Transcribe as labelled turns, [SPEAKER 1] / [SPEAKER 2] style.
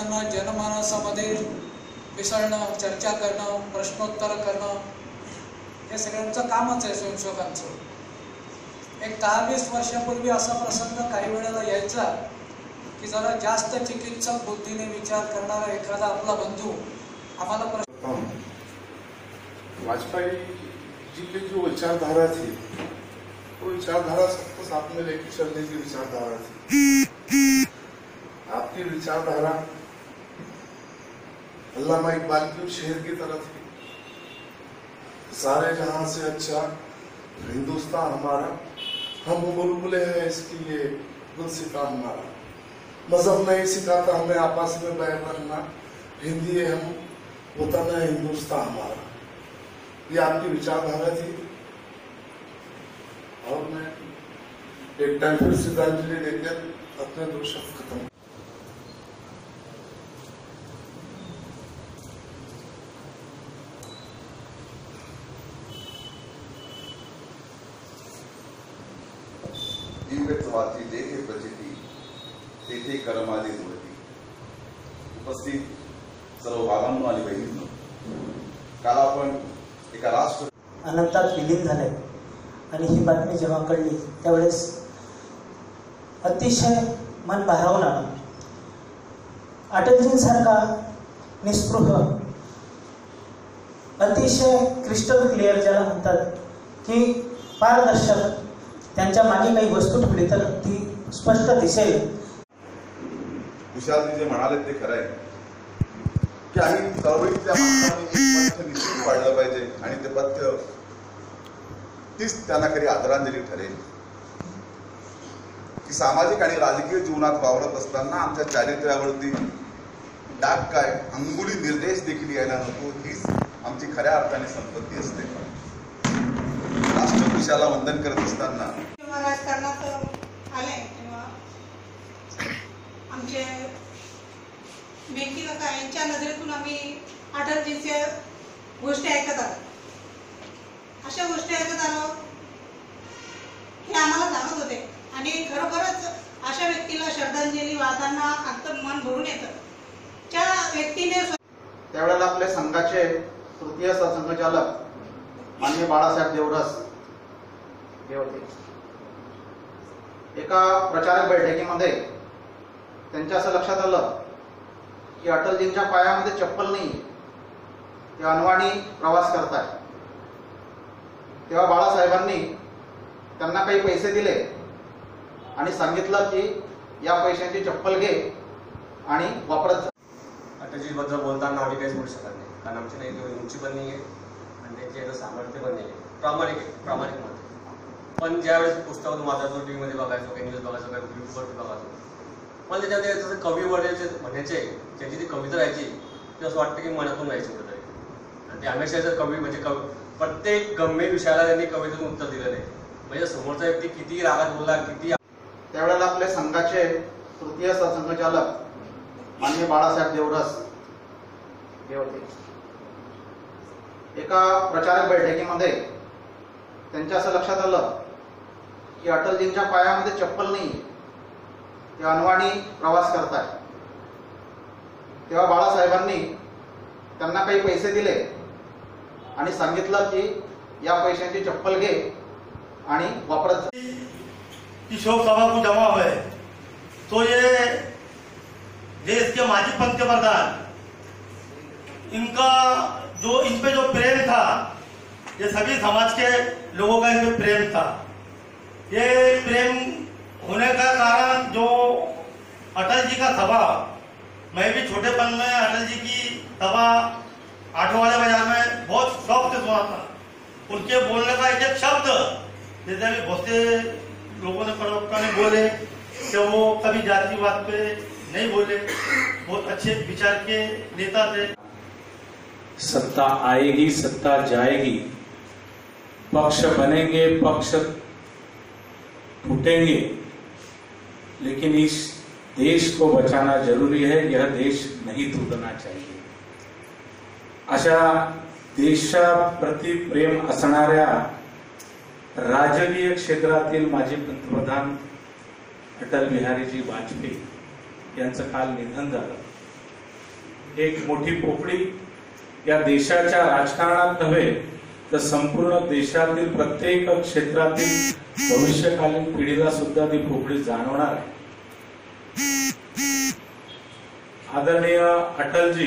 [SPEAKER 1] प्रश्नांना जनमानसामध्ये मिसळणं चर्चा करणं प्रश्नोत्तर करणं हे सगळ्यांचं कामच आहे स्वयंसेवकांचं. एक दहा वीस वर्षापूर्वी असा प्रसंग काही वेळेला यायचा की जरा जास्त चिकित्सक बुद्धीने विचार करणारा एखादा आपला बंधू आम्हाला प्रश्न
[SPEAKER 2] करता वाजपेयी जी की जो विचारधारा थी वो विचारधारा सबको साथ में लेकर चलने की विचारधारा थी. आपकी विचारधारा अल्लामा इकबाल की शेर की तरह थी सारे जहाँ से अच्छा हिंदुस्तान हमारा, हम बुलबुले हैं इसकी ये गुलसिता हमारा। मज़हब नहीं सिखाता, हमें आपस में बैर रखना हिंदी है हम, वतन है हिंदुस्तान हमारा। ये आपकी विचारधारा थी। और मैं एक टाइम फिर श्रद्धांजलि देकर अपने दो शब्द खत्म
[SPEAKER 3] दिव्यत्वाची जेथे प्रचिती तेथे कर्माली निवृत्ती उपस्थित सर्व बाबांनो आणि बहिणींनो काल आपण एका राष्ट्र
[SPEAKER 4] अनंतात विलीन झाले. आणि ही बातमी जेव्हा कळली त्यावेळेस अतिशय मन भारावून आलं. अटलजींसारखा निस्पृह अतिशय क्रिस्टल क्लिअर ज्याला म्हणतात की पारदर्शक त्यांच्या मागे काही वस्तू ठेवली तर ती स्पष्ट दिसेल.
[SPEAKER 3] विशालजी जे म्हणाले ते खरं आहे. की आम्ही चळवळीतल्या माणसांनी एक निश्चित पाहिजे आणि ते पथ्य तीच त्यांना खरी आदरांजली ठरेल. की सामाजिक आणि राजकीय जीवनात वावरत असताना आमच्या चारित्र्यावरती डाग काय अंगुली निर्देश देखील यायला नको हीच आमची खऱ्या अर्थाने संपत्ती असते. राष्ट्रपुरुषाला वंदन करत असताना.
[SPEAKER 5] राजकारणात आले तेव्हा. आमचे व्यक्ती काका यांच्या नजरेतून आम्ही अटलजीच्या गोष्टी ऐकत आलो. अशा गोष्टी ऐकत आलो हे आम्हाला जाणत होते. आणि खरोखरच अशा व्यक्तीला श्रद्धांजली वाहताना अगदी मन भरून येतं. त्या व्यक्तीने
[SPEAKER 6] त्यावेळेला आपल्या संघाचे तृतीय सरसंघचालक माननीय बाळासाहेब देवरस हे होते. एका प्रचारक बैठकीमध्ये त्यांच्या असं लक्षात आलं की अटलजींच्या पायामध्ये चप्पल नाही ते अनवाणी प्रवास करताय. तेव्हा बाळासाहेबांनी त्यांना काही पैसे दिले आणि सांगितलं की या पैशांची चप्पल घे आणि वापरत जा.
[SPEAKER 7] अटलजीबद्दल बोलताना आम्ही काहीच बोलू शकत नाही. कारण आमची नाही उंची पण नाही आहे आणि त्यांची सामर्थ्य पण नाही आहे प्रामाणिक आहे प्रामाणिक पण ज्यावेळेस पुस्तकातून वाचायचो टी व्हीमध्ये बघायचो काही न्यूज बघायचो काही युट्यूबवरती बघायचो. पण त्याच्यामध्ये जसं कवी वडील म्हणायचे त्यांची ती कविता राहायची ते असं वाटतं की मनातून राहायची कुठेतरी. आणि ते हमेशा जर कवी म्हणजे कवी प्रत्येक गंभीर विषयाला त्यांनी कवितेतून उत्तर दिलेलं आहे. म्हणजे समोरचा व्यक्ती किती रागात बोलला किती
[SPEAKER 6] त्यावेळेला आपल्या संघाचे तृतीय संघचालक माननीय बाळासाहेब देवरस हे होते. एका प्रचारक बैठकीमध्ये त्यांच्या असं लक्षात आलं की अटलजींच्या पायामध्ये चप्पल नाही ते अनवाणी प्रवास करताय तेव्हा बाळासाहेबांनी त्यांना काही पैसे दिले आणि सांगितलं की या पैशांची चप्पल घे आणि वापरत जा.
[SPEAKER 8] शोक सभा को जमा हुए. तो ये देश के माजी पंतप्रधान इनका जो इन पे जो प्रेम था ये सभी समाज के लोगों का इन पे प्रेम था। ये प्रेम होने का कारण जो अटल जी का सभा, मैं भी छोटेपन में अटल जी की सभा आठों वाले बाज़ार में बहुत शौक से सुना था। उनके बोलने का एक एक शब्द, जैसे अभी बहुत से लोगों ने प्रवक्ता ने बोले कि वो कभी जातिवाद पे नहीं बोले। बहुत अच्छे विचार के नेता थे।
[SPEAKER 9] सत्ता आएगी, सत्ता जाएगी। पक्ष बनेंगे, पक्ष फूटेंगे। लेकिन इस देश को बचाना जरूरी है यह देश नहीं टूटना चाहिए। अशा देशाप्रती प्रेम असणाऱ्या राजकीय क्षेत्रातील माजी पंतप्रधान अटल बिहारीजी वाजपेयी यांचं काल निधन झालं. एक मोठी पोकळी या देशाच्या राजकारणात नव्हे तर संपूर्ण देशातील प्रत्येक क्षेत्रातील भविष्यकालीन पिढीला सुद्धा ती पोकळी जाणवणार आहे. आदरणीय अटलजी